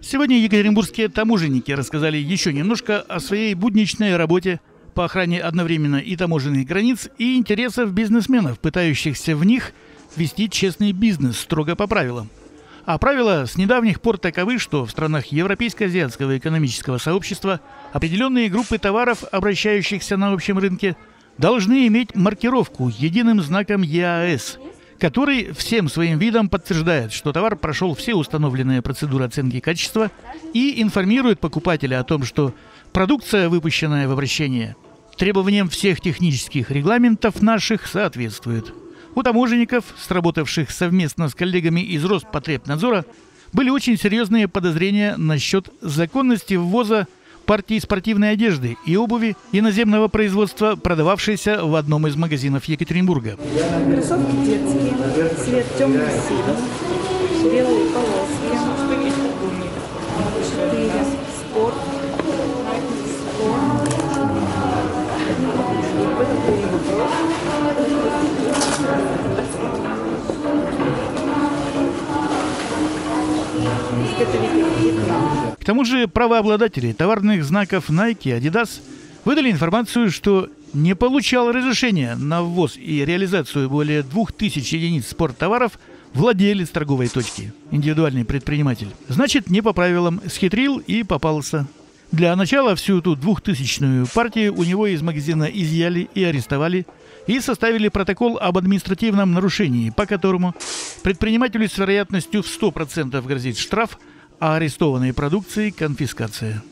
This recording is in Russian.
Сегодня екатеринбургские таможенники рассказали еще немножко о своей будничной работе по охране одновременно и таможенных границ, и интересов бизнесменов, пытающихся в них вести честный бизнес строго по правилам. А правила с недавних пор таковы, что в странах Европейско-Азиатского экономического сообщества определенные группы товаров, обращающихся на общем рынке, должны иметь маркировку единым знаком ЕАС, который всем своим видом подтверждает, что товар прошел все установленные процедуры оценки качества и информирует покупателя о том, что продукция, выпущенная в обращение, требованиям всех технических регламентов наших соответствует. У таможенников, сработавших совместно с коллегами из Роспотребнадзора, были очень серьезные подозрения насчет законности ввоза партии спортивной одежды и обуви иноземного производства, продававшейся в одном из магазинов Екатеринбурга. Кроссовки детские, цвет темно-синий, К тому же правообладатели товарных знаков Nike, Adidas выдали информацию, что не получал разрешения на ввоз и реализацию более 2000 единиц спорттоваров владелец торговой точки, индивидуальный предприниматель. Значит, не по правилам схитрил и попался. Для начала всю эту двухтысячную партию у него из магазина изъяли и арестовали, и составили протокол об административном нарушении, по которому предпринимателю с вероятностью в 100% грозит штраф, а арестованной продукции – конфискация.